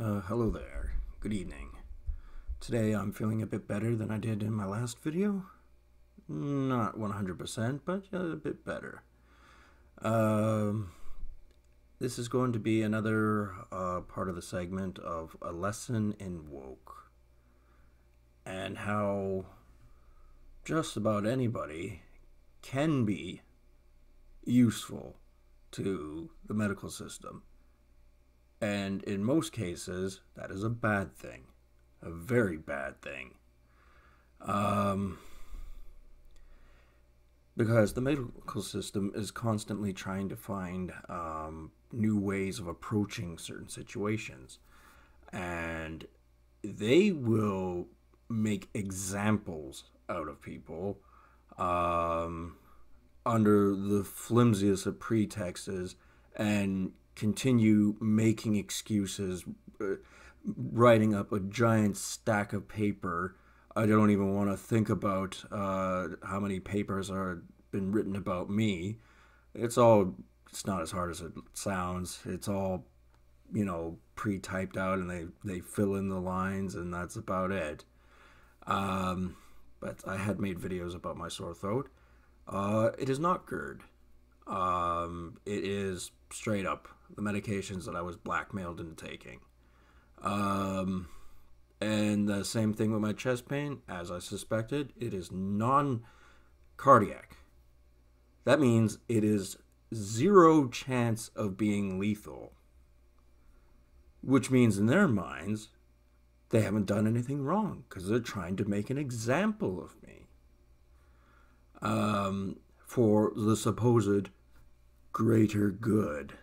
Uh, hello there. Good evening. Today I'm feeling a bit better than I did in my last video. Not 100%, but a bit better. Um, this is going to be another uh, part of the segment of a lesson in woke and how just about anybody can be useful to the medical system. And in most cases, that is a bad thing. A very bad thing. Um, because the medical system is constantly trying to find um, new ways of approaching certain situations. And they will make examples out of people um, under the flimsiest of pretexts and continue making excuses, uh, writing up a giant stack of paper. I don't even want to think about uh, how many papers are been written about me. It's all it's not as hard as it sounds. It's all you know pre-typed out, and they they fill in the lines, and that's about it. Um, but I had made videos about my sore throat. Uh, it is not GERD. Um, it is straight up the medications that I was blackmailed into taking. Um, and the same thing with my chest pain, as I suspected, it is non cardiac. That means it is zero chance of being lethal. Which means in their minds, they haven't done anything wrong because they're trying to make an example of me um, for the supposed greater good.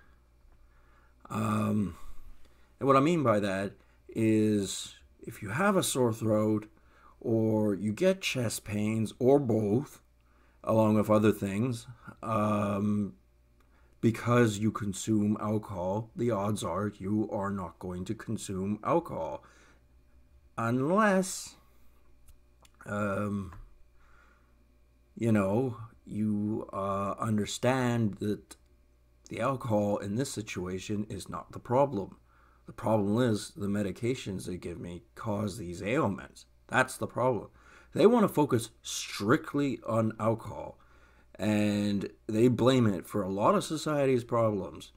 Um, and what I mean by that is if you have a sore throat or you get chest pains or both, along with other things, um, because you consume alcohol, the odds are you are not going to consume alcohol. Unless, um, you know, you uh, understand that the alcohol in this situation is not the problem. The problem is the medications they give me cause these ailments. That's the problem. They want to focus strictly on alcohol and they blame it for a lot of society's problems.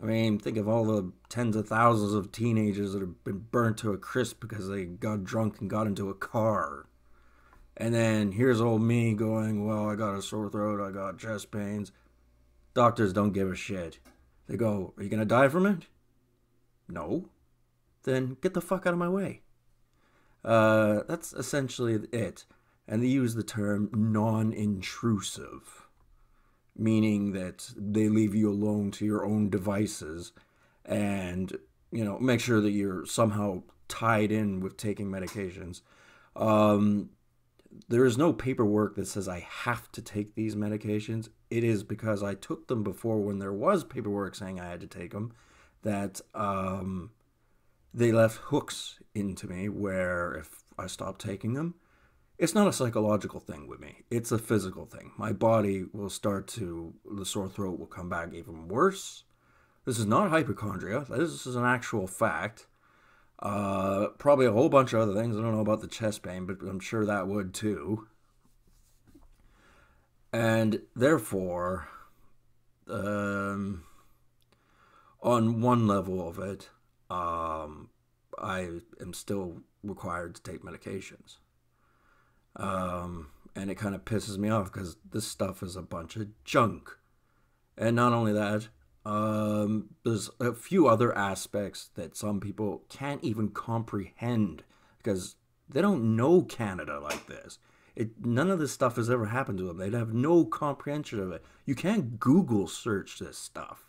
I mean, think of all the tens of thousands of teenagers that have been burnt to a crisp because they got drunk and got into a car. And then here's old me going, Well, I got a sore throat, I got chest pains. Doctors don't give a shit. They go, Are you going to die from it? No. Then get the fuck out of my way. Uh, that's essentially it. And they use the term non intrusive, meaning that they leave you alone to your own devices and, you know, make sure that you're somehow tied in with taking medications. Um, there is no paperwork that says I have to take these medications. It is because I took them before when there was paperwork saying I had to take them that um, they left hooks into me where if I stopped taking them, it's not a psychological thing with me. It's a physical thing. My body will start to, the sore throat will come back even worse. This is not hypochondria. This is an actual fact. Uh, probably a whole bunch of other things. I don't know about the chest pain, but I'm sure that would too. And therefore, um, on one level of it, um, I am still required to take medications. Um, and it kind of pisses me off because this stuff is a bunch of junk. And not only that, um, there's a few other aspects that some people can't even comprehend because they don't know Canada like this. It, none of this stuff has ever happened to them. They'd have no comprehension of it. You can't Google search this stuff.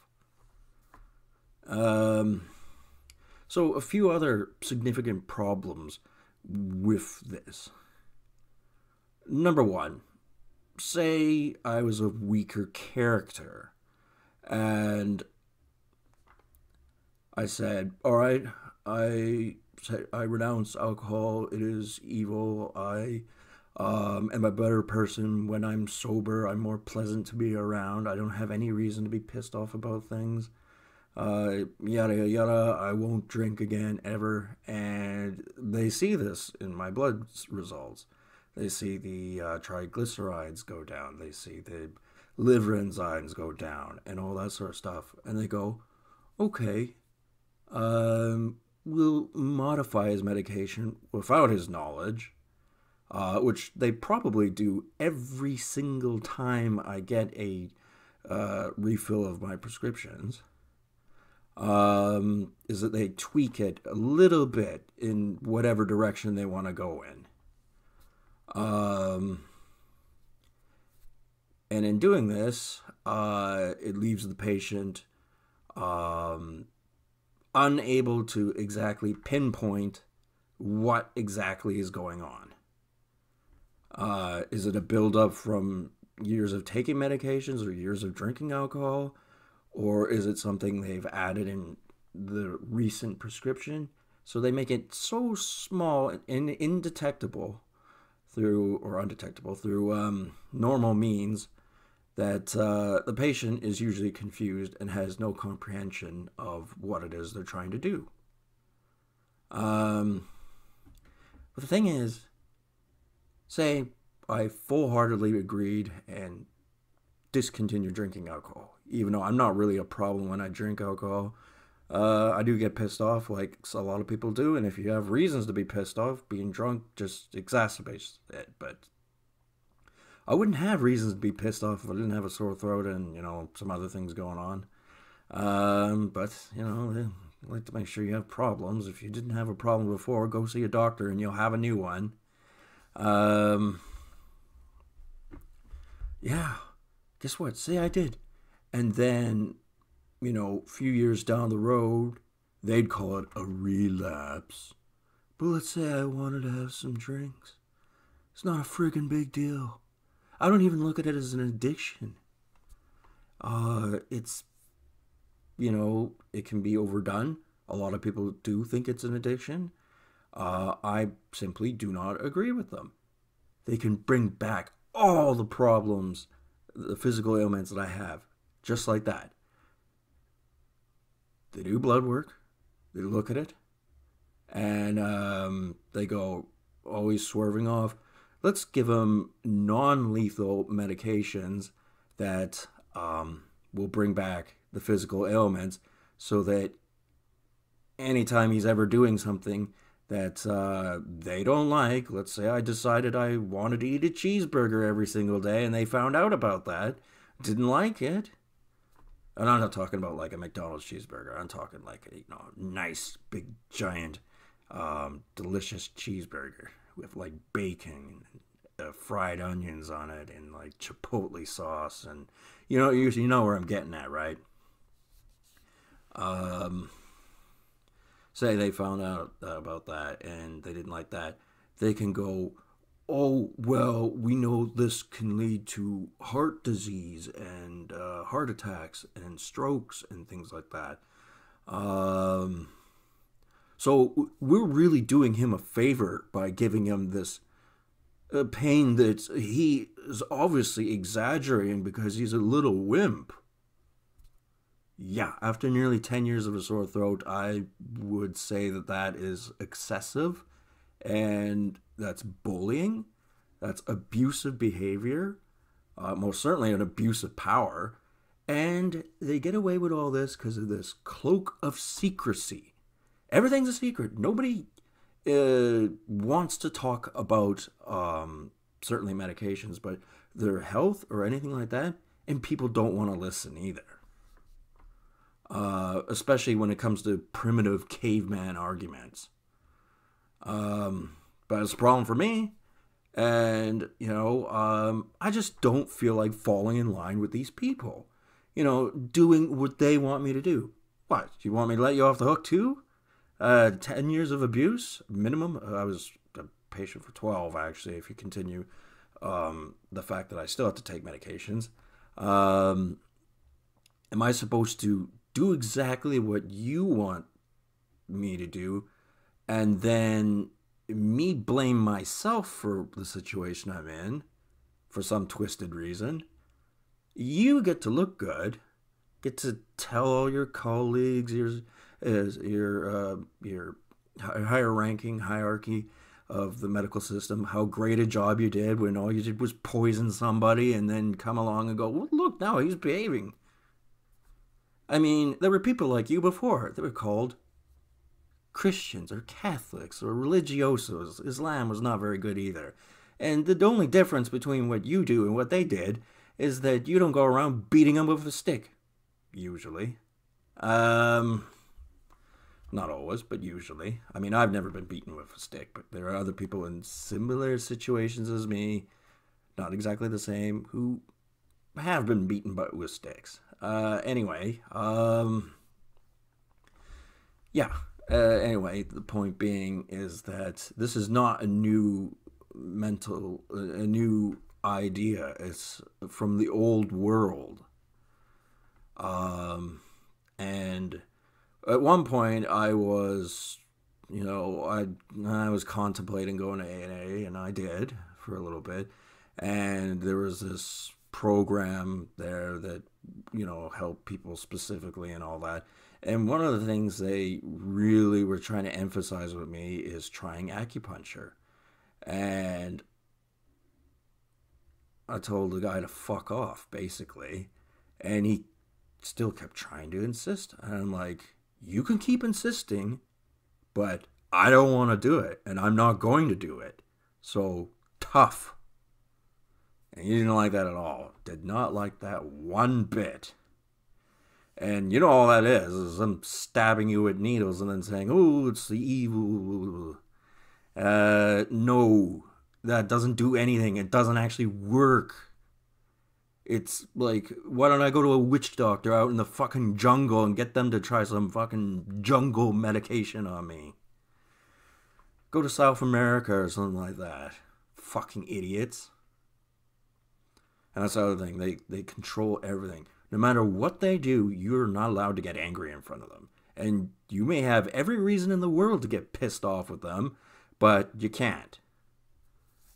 Um, so, a few other significant problems with this. Number one, say I was a weaker character and I said, "All right, I I renounce alcohol. It is evil. I um, am a better person when I'm sober. I'm more pleasant to be around. I don't have any reason to be pissed off about things. uh, yada yada. I won't drink again ever. And they see this in my blood results. They see the uh, triglycerides go down. They see the liver enzymes go down and all that sort of stuff. And they go, okay, um, we'll modify his medication without his knowledge, uh, which they probably do every single time I get a uh, refill of my prescriptions. Um, is that they tweak it a little bit in whatever direction they want to go in. Um, and in doing this, uh, it leaves the patient um, unable to exactly pinpoint what exactly is going on. Uh, is it a buildup from years of taking medications or years of drinking alcohol? Or is it something they've added in the recent prescription? So they make it so small and indetectable through, or undetectable through um, normal means that uh, the patient is usually confused and has no comprehension of what it is they're trying to do. Um, but the thing is, say I full heartedly agreed and discontinued drinking alcohol, even though I'm not really a problem when I drink alcohol. Uh, I do get pissed off, like a lot of people do, and if you have reasons to be pissed off, being drunk just exacerbates it. But I wouldn't have reasons to be pissed off if I didn't have a sore throat and you know some other things going on. Um, but you know, I like to make sure you have problems. If you didn't have a problem before, go see a doctor and you'll have a new one. Um, yeah, guess what? Say I did, and then you know, a few years down the road, they'd call it a relapse. But let's say I wanted to have some drinks. It's not a friggin' big deal. I don't even look at it as an addiction. Uh, it's, you know, it can be overdone. A lot of people do think it's an addiction. Uh, I simply do not agree with them. They can bring back all the problems, the physical ailments that I have, just like that. They do blood work, they look at it, and um, they go always swerving off let's give him non lethal medications that um, will bring back the physical ailments so that anytime he's ever doing something that uh, they don't like, let's say I decided I wanted to eat a cheeseburger every single day and they found out about that, didn't like it. And I'm not talking about like a McDonald's cheeseburger. I'm talking like a you know nice big giant um, delicious cheeseburger with like bacon and uh, fried onions on it and like chipotle sauce and you know you, you know where I'm getting at right? Um say they found out about that and they didn't like that they can go oh well we know this can lead to heart disease and uh, heart attacks and strokes and things like that. Um so we're really doing him a favor by giving him this uh, pain that he is obviously exaggerating because he's a little wimp. Yeah, after nearly 10 years of a sore throat, I would say that that is excessive and that's bullying, that's abusive behavior, uh, most certainly an abuse of power. And they get away with all this because of this cloak of secrecy everything's a secret. Nobody uh, wants to talk about um, certainly medications, but their health or anything like that, and people don't want to listen either. Uh, especially when it comes to primitive caveman arguments. Um, but it's a problem for me. And, you know, um, I just don't feel like falling in line with these people. You know, doing what they want me to do. What? Do you want me to let you off the hook too? Uh, 10 years of abuse minimum. Uh, I was a patient for 12, actually, if you continue um, the fact that I still have to take medications. Um, am I supposed to do exactly what you want me to do and then me blame myself for the situation I'm in for some twisted reason? You get to look good get to tell all your colleagues, your your uh, your higher ranking hierarchy of the medical system how great a job you did when all you did was poison somebody and then come along and go, well, look, now he's behaving. I mean, there were people like you before. They were called Christians or Catholics or religiosos. Islam was not very good either. And the only difference between what you do and what they did is that you don't go around beating them with a stick. Usually. Um, not always, but usually. I mean, I've never been beaten with a stick, but there are other people in similar situations as me, not exactly the same, who have been beaten by, with sticks. Uh, anyway, um, yeah. Uh, anyway, the point being is that this is not a new mental, a new idea. It's from the old world. Um, and at one point, I was, you know, I I was contemplating going to A and A, and I did for a little bit. And there was this program there that you know helped people specifically and all that. And one of the things they really were trying to emphasize with me is trying acupuncture. And I told the guy to fuck off, basically. And he still kept trying to insist. And I'm like, you can keep insisting, but I don't want to do it, and I'm not going to do it. So tough. And he didn't like that at all. Did not like that one bit. And you know all that is, is them stabbing you with needles and then saying, oh, it's the evil. Uh, no, that doesn't do anything. It doesn't actually work. It's like, why don't I go to a witch doctor out in the fucking jungle and get them to try some fucking jungle medication on me? Go to South America or something like that. Fucking idiots. And that's the other thing. They, they control everything. No matter what they do, you're not allowed to get angry in front of them. And you may have every reason in the world to get pissed off with them, but you can't.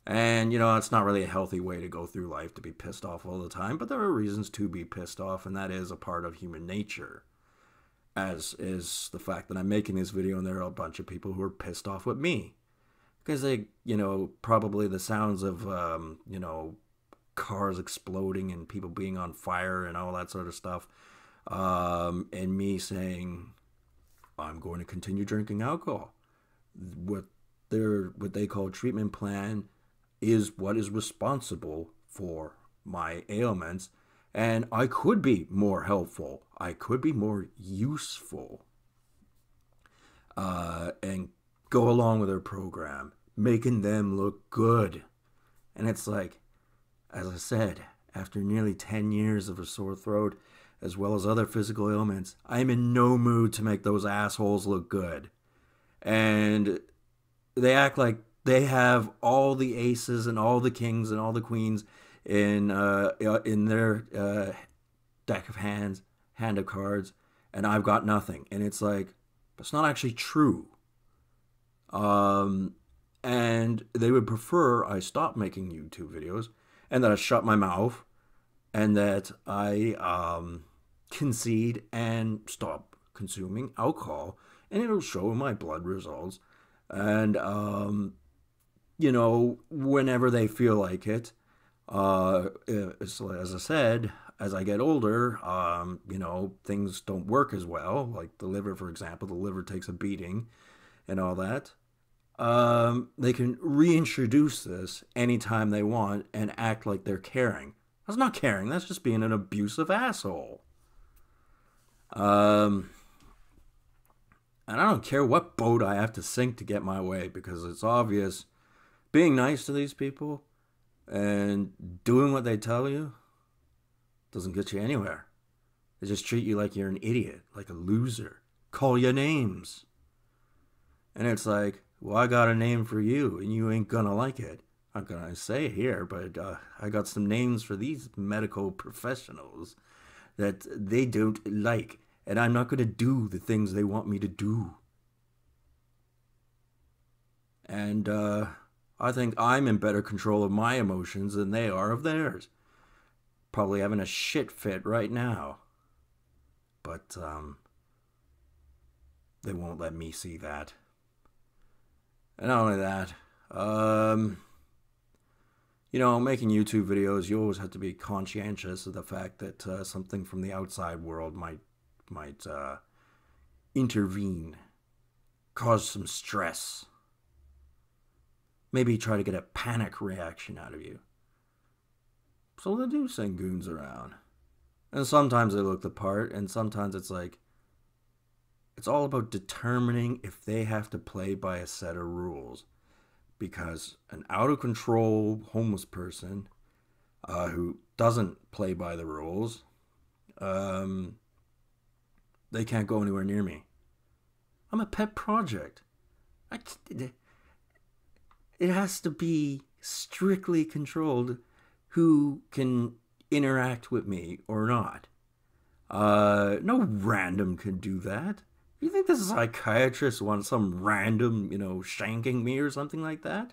And, you know, it's not really a healthy way to go through life to be pissed off all the time, but there are reasons to be pissed off, and that is a part of human nature. As is the fact that I'm making this video and there are a bunch of people who are pissed off with me. Because they, you know, probably the sounds of, um, you know, cars exploding and people being on fire and all that sort of stuff. Um, and me saying, I'm going to continue drinking alcohol. What their what they call treatment plan is what is responsible for my ailments, and I could be more helpful. I could be more useful. Uh, and go along with their program, making them look good. And it's like, as I said, after nearly 10 years of a sore throat, as well as other physical ailments, I'm in no mood to make those assholes look good. And they act like they have all the aces and all the kings and all the queens in uh, uh, in their uh, deck of hands, hand of cards, and I've got nothing. And it's like that's not actually true. Um, and they would prefer I stop making YouTube videos and that I shut my mouth and that I um, concede and stop consuming alcohol, and it'll show my blood results. And um, you know, whenever they feel like it. Uh, as I said, as I get older, um, you know, things don't work as well. Like the liver, for example, the liver takes a beating and all that. Um, they can reintroduce this anytime they want and act like they're caring. That's not caring. That's just being an abusive asshole. Um, and I don't care what boat I have to sink to get my way because it's obvious being nice to these people and doing what they tell you doesn't get you anywhere. They just treat you like you're an idiot, like a loser, call you names. And it's like, well, I got a name for you, and you ain't gonna like it. I'm gonna say here, but uh, I got some names for these medical professionals that they don't like, and I'm not gonna do the things they want me to do. And, uh, I think I'm in better control of my emotions than they are of theirs. Probably having a shit fit right now. but um, they won't let me see that. And not only that, um, you know, making YouTube videos, you always have to be conscientious of the fact that uh, something from the outside world might might uh, intervene, cause some stress, maybe try to get a panic reaction out of you. So they do send goons around. And sometimes they look the part, and sometimes it's like, it's all about determining if they have to play by a set of rules. Because an out of control homeless person uh, who doesn't play by the rules, um, they can't go anywhere near me. I'm a pet project. I, it has to be strictly controlled who can interact with me or not. Uh, no random can do that. You think the psychiatrist wants some random, you know, shanking me or something like that?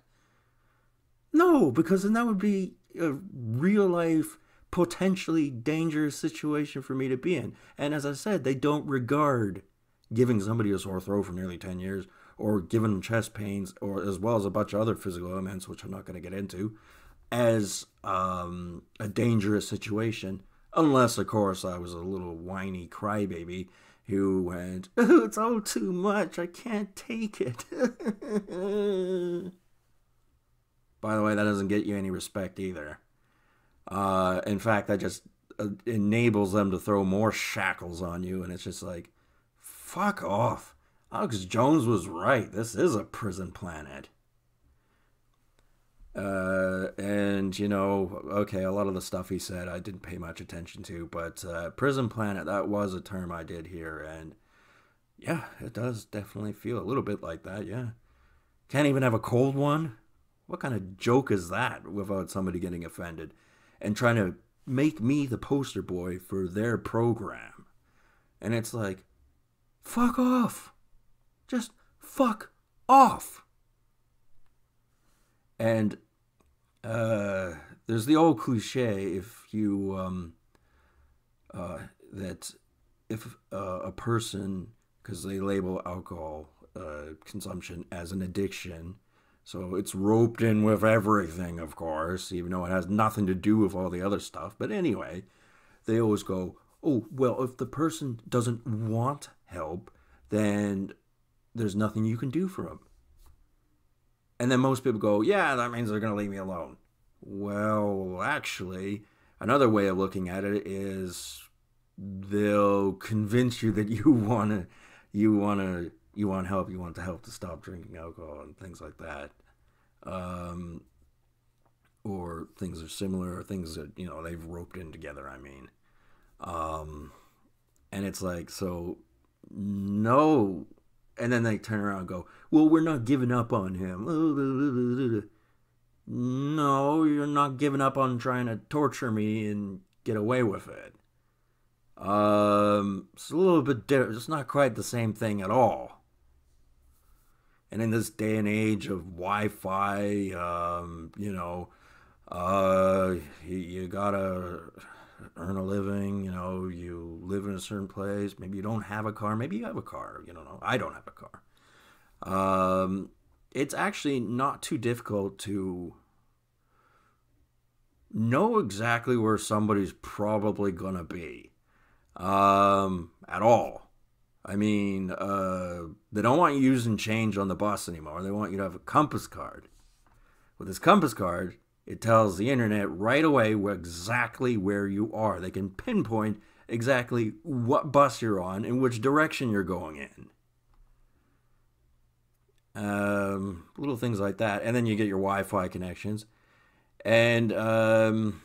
No, because then that would be a real life, potentially dangerous situation for me to be in. And as I said, they don't regard giving somebody a sore throat for nearly 10 years or giving them chest pains or as well as a bunch of other physical ailments, which I'm not going to get into, as um, a dangerous situation. Unless, of course, I was a little whiny crybaby who went, oh, it's all too much. I can't take it. By the way, that doesn't get you any respect either. Uh, in fact, that just uh, enables them to throw more shackles on you, and it's just like, fuck off. Alex Jones was right. This is a prison planet. Uh, and you know, okay, a lot of the stuff he said I didn't pay much attention to, but uh, prison planet that was a term I did hear, and yeah, it does definitely feel a little bit like that. Yeah, can't even have a cold one. What kind of joke is that without somebody getting offended and trying to make me the poster boy for their program? And it's like, fuck off. Just fuck off. And uh, there's the old cliche if you um, uh, that if uh, a person because they label alcohol uh, consumption as an addiction so it's roped in with everything of course even though it has nothing to do with all the other stuff but anyway they always go oh well if the person doesn't want help then there's nothing you can do for them and then most people go, yeah, that means they're going to leave me alone. Well, actually, another way of looking at it is they'll convince you that you want to you want to you want help, you want to help to stop drinking alcohol and things like that. Um, or things are similar or things that, you know, they've roped in together, I mean. Um, and it's like so no and then they turn around and go, "Well, we're not giving up on him." No, you're not giving up on trying to torture me and get away with it. Um, it's a little bit different. It's not quite the same thing at all. And in this day and age of Wi-Fi, um, you know, uh, you, you gotta earn a living, you know, you live in a certain place, maybe you don't have a car, maybe you have a car, you don't know. I don't have a car. Um, it's actually not too difficult to know exactly where somebody's probably going to be um, at all. I mean, uh, they don't want you using change on the bus anymore. They want you to have a compass card. With this compass card, it tells the internet right away exactly where you are. They can pinpoint exactly what bus you're on and which direction you're going in. Um, little things like that. And then you get your Wi Fi connections. And, um,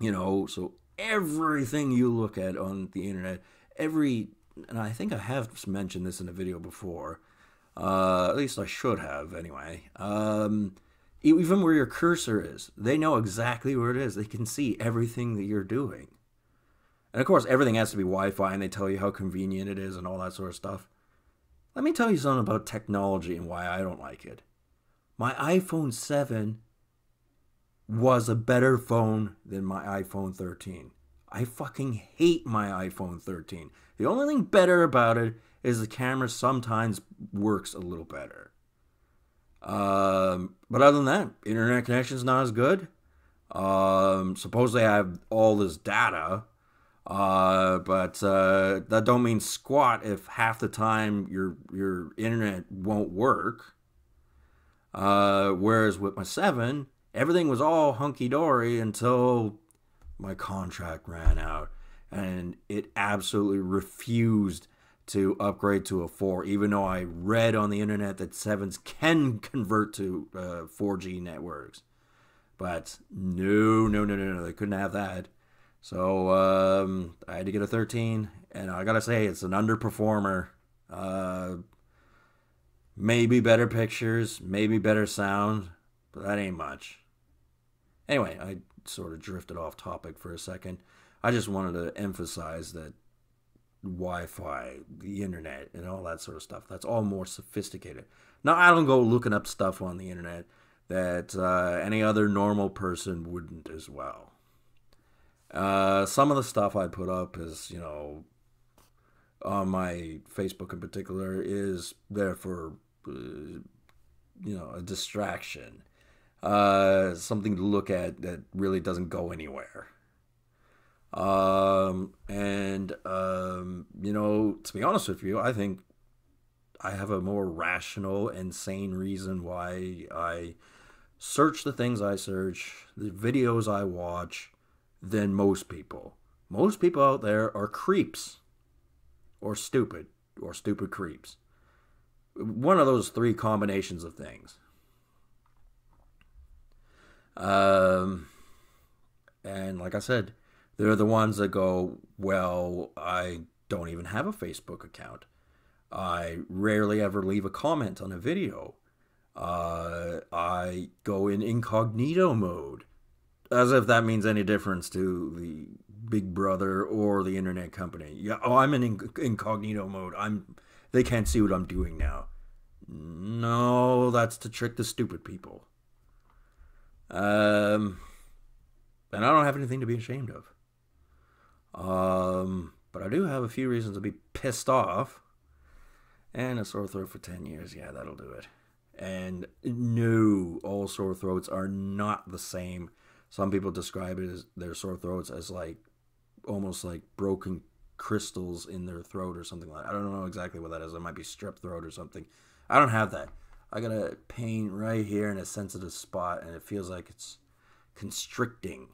you know, so everything you look at on the internet, every, and I think I have mentioned this in a video before, uh, at least I should have anyway. Um, even where your cursor is, they know exactly where it is. They can see everything that you're doing. And of course, everything has to be Wi Fi, and they tell you how convenient it is and all that sort of stuff. Let me tell you something about technology and why I don't like it. My iPhone 7 was a better phone than my iPhone 13. I fucking hate my iPhone 13. The only thing better about it is the camera sometimes works a little better. Um, but other than that, internet connection's not as good. Um, supposedly I have all this data, uh, but uh, that don't mean squat if half the time your your internet won't work. Uh, whereas with my seven, everything was all hunky dory until my contract ran out, and it absolutely refused to upgrade to a 4 even though i read on the internet that 7s can convert to uh, 4g networks. But no no no no no they couldn't have that. So um, i had to get a 13 and i gotta say it's an underperformer. Uh, maybe better pictures maybe better sound but that ain't much. Anyway i sort of drifted off topic for a second. I just wanted to emphasize that Wi-Fi, the internet, and all that sort of stuff. That's all more sophisticated. Now, I don't go looking up stuff on the internet that uh, any other normal person wouldn't as well. Uh, some of the stuff I put up is, you know, on my Facebook in particular, is there for, uh, you know, a distraction. Uh, something to look at that really doesn't go anywhere. Um, and, um, you know, to be honest with you, I think I have a more rational and sane reason why I search the things I search, the videos I watch, than most people. Most people out there are creeps or stupid or stupid creeps. One of those three combinations of things. Um, and like I said, they're the ones that go, Well, I don't even have a Facebook account. I rarely ever leave a comment on a video. Uh, I go in incognito mode. As if that means any difference to the Big Brother or the internet company. Yeah, oh, I'm in incognito mode. I'm. They can't see what I'm doing now. No, that's to trick the stupid people. Um, and I don't have anything to be ashamed of. Um, but I do have a few reasons to be pissed off. And a sore throat for 10 years. Yeah, that'll do it. And no, all sore throats are not the same. Some people describe it as their sore throats as like almost like broken crystals in their throat or something like that. I don't know exactly what that is. It might be strep throat or something. I don't have that. I got a pain right here in a sensitive spot and it feels like it's constricting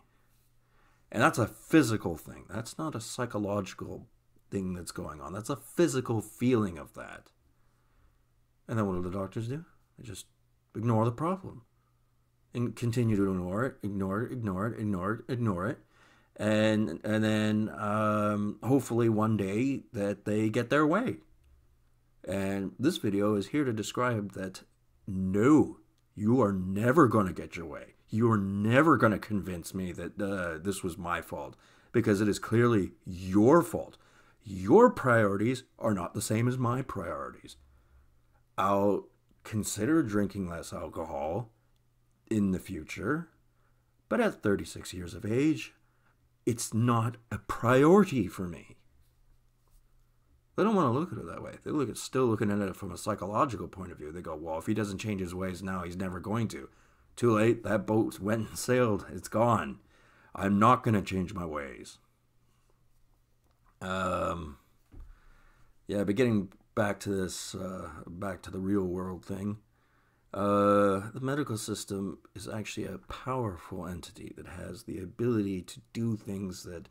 and that's a physical thing. That's not a psychological thing that's going on. That's a physical feeling of that. And then what do the doctors do? They just ignore the problem and continue to ignore it, ignore it, ignore it, ignore it, ignore it. And and then um, hopefully one day that they get their way. And this video is here to describe that no, you are never going to get your way you're never going to convince me that uh, this was my fault because it is clearly your fault. Your priorities are not the same as my priorities. I'll consider drinking less alcohol in the future, but at 36 years of age, it's not a priority for me. They don't want to look at it that way. They look at still looking at it from a psychological point of view. They go, "Well, if he doesn't change his ways now, he's never going to." Too late. That boat went and sailed. It's gone. I'm not going to change my ways. Um, yeah, but getting back to this, uh, back to the real world thing. Uh, the medical system is actually a powerful entity that has the ability to do things that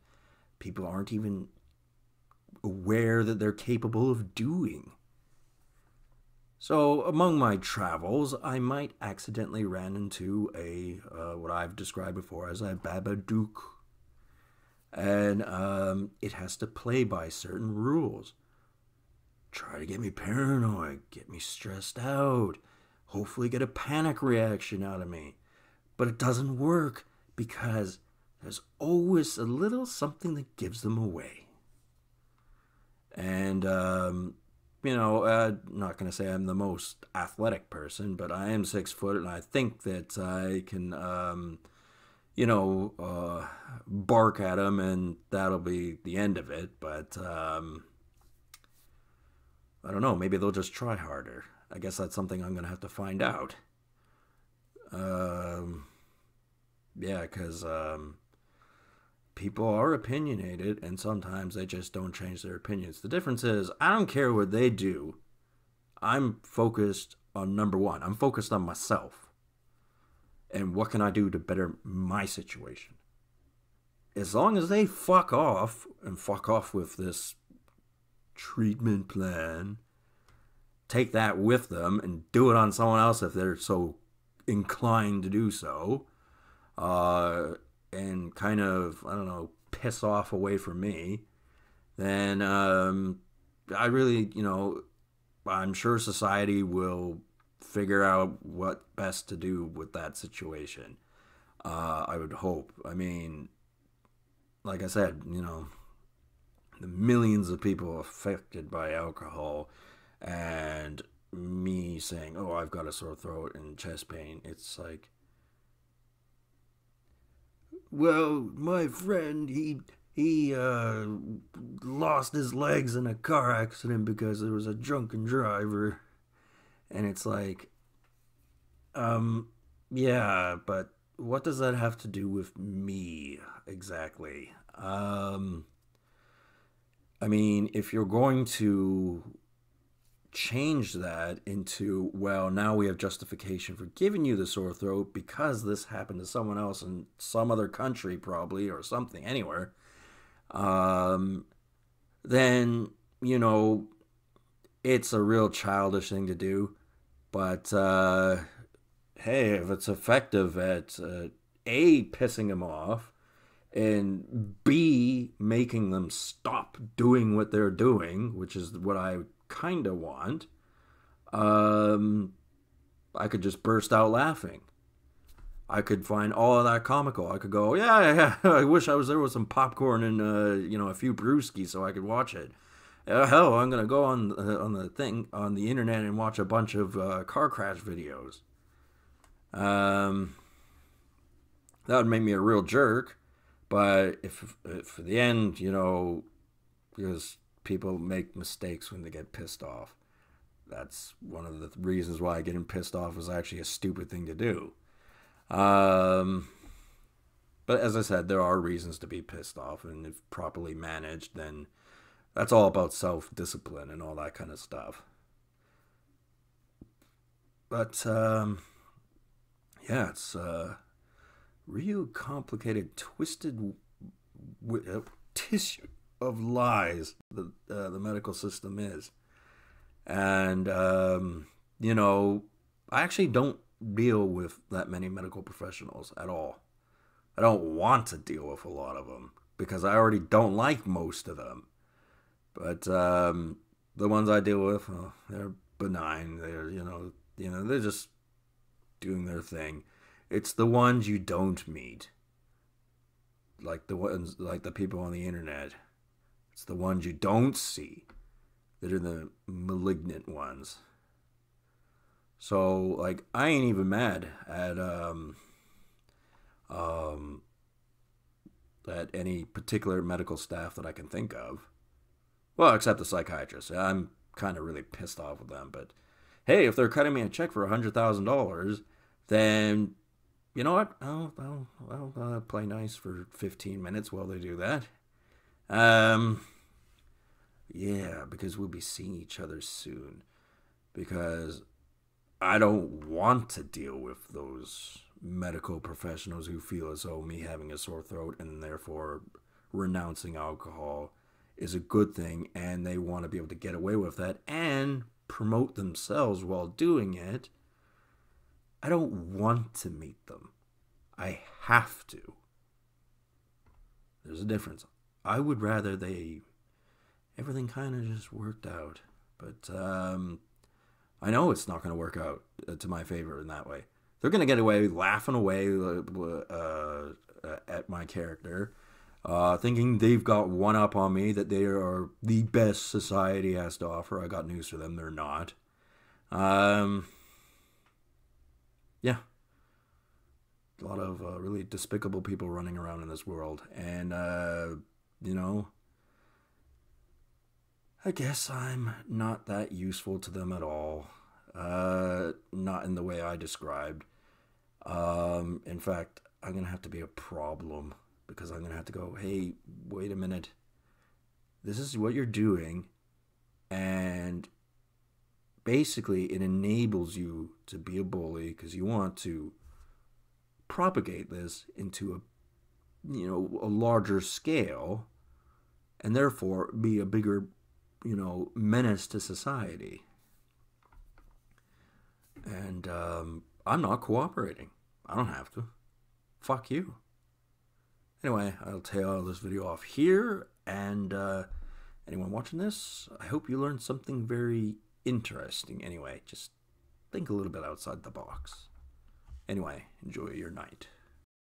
people aren't even aware that they're capable of doing. So, among my travels, I might accidentally ran into a uh, what I've described before as a Babadook, and um, it has to play by certain rules. Try to get me paranoid, get me stressed out, hopefully get a panic reaction out of me, but it doesn't work because there's always a little something that gives them away. And um, you know, uh, not going to say I'm the most athletic person, but I am six foot, and I think that I can, um, you know, uh, bark at them and that'll be the end of it. But um, I don't know. Maybe they'll just try harder. I guess that's something I'm going to have to find out. Um, yeah, because um, people are opinionated and sometimes they just don't change their opinions. The difference is, I don't care what they do. I'm focused on number one, I'm focused on myself. And what can I do to better my situation? As long as they fuck off and fuck off with this treatment plan, take that with them and do it on someone else if they're so inclined to do so. Uh, and kind of, I don't know, piss off away from me, then um, I really, you know, I'm sure society will figure out what best to do with that situation. Uh, I would hope. I mean, like I said, you know, the millions of people affected by alcohol and me saying, "Oh, I've got a sore throat and chest pain." It's like well, my friend, he he uh, lost his legs in a car accident because there was a drunken driver, and it's like, um, yeah, but what does that have to do with me exactly? Um, I mean, if you're going to change that into well now we have justification for giving you the sore throat because this happened to someone else in some other country probably or something anywhere. Um, then you know it's a real childish thing to do but uh, hey if it's effective at uh, a pissing them off and b making them stop doing what they're doing which is what i kind of want, um, I could just burst out laughing. I could find all of that comical. I could go, yeah, yeah, yeah. I wish I was there with some popcorn and uh, you know a few brewskis so I could watch it. Uh, hell, I'm gonna go on uh, on the thing on the internet and watch a bunch of uh, car crash videos. Um, that would make me a real jerk. But if, if for the end, you know, because people make mistakes when they get pissed off. That's one of the reasons why getting pissed off was actually a stupid thing to do. Um, but as I said, there are reasons to be pissed off, and if properly managed, then that's all about self discipline and all that kind of stuff. But um, yeah, it's a real complicated, twisted w- uh, tissue of lies the uh, the medical system is, and um, you know, I actually don't deal with that many medical professionals at all. I don't want to deal with a lot of them because I already don't like most of them. But um, the ones I deal with, oh, they're benign. They're you know you know they're just doing their thing. It's the ones you don't meet, like the ones like the people on the internet it's the ones you don't see that are the malignant ones. So like I ain't even mad at um um at any particular medical staff that I can think of. Well, except the psychiatrist. I'm kind of really pissed off with them, but hey, if they're cutting me a check for a hundred thousand dollars, then you know what? I'll, I'll, I'll uh, play nice for 15 minutes while they do that. Um, yeah, because we'll be seeing each other soon. Because I don't want to deal with those medical professionals who feel as though me having a sore throat and therefore renouncing alcohol is a good thing and they want to be able to get away with that and promote themselves while doing it. I don't want to meet them. I have to. There's a difference. I would rather they everything kind of just worked out. But um, I know it's not going to work out uh, to my favor in that way. They're going to get away laughing away uh, uh, at my character, uh, thinking they've got one up on me, that they are the best society has to offer. I got news for them, they're not. Um, yeah. a lot of uh, really despicable people running around in this world, and uh, you know, I guess I'm not that useful to them at all. Uh, not in the way I described. Um, in fact, I'm gonna have to be a problem because I'm gonna have to go. Hey, wait a minute. This is what you're doing, and basically it enables you to be a bully because you want to propagate this into a you know a larger scale and therefore be a bigger you know menace to society. And um, i'm not cooperating. I don't have to. Fuck you. Anyway i'll tail this video off here and uh, anyone watching this i hope you learned something very interesting. Anyway just think a little bit outside the box. Anyway, enjoy your night.